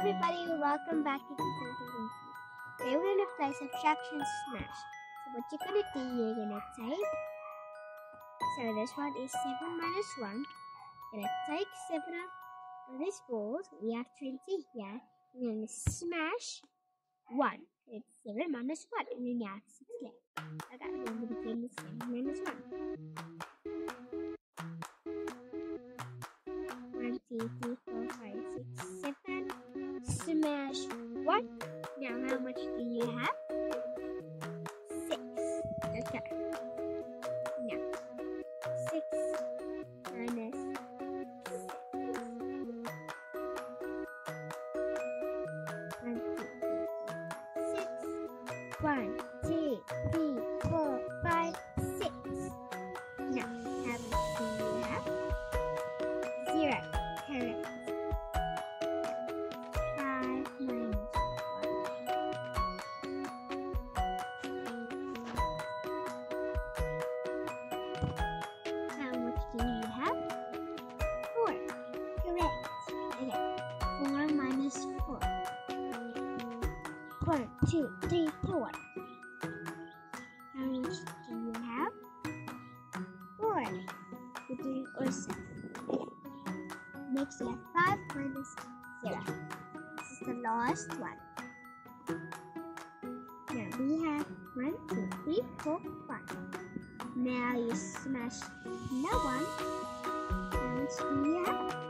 everybody, welcome back to Consulting Today we're gonna play Subtraction Smash. So what you're gonna do, you're gonna take, so this one is 7 minus 1. You're gonna take 7 of this board, we have 20 here, and then smash 1. It's 7 minus 1, and then you have 6 left. Okay, we're gonna begin 7 minus 1. 1, 2, 3, Smash one. Now, how much do you have? Six. Okay. Now, six minus six. One, two, How much do you have? Four. Correct. Okay. Four minus four. One, two, three, four. How much do you have? Four. You're doing. Next, you have five minus zero. This is the last one. Now we have one, two, three, four, smash no one. How much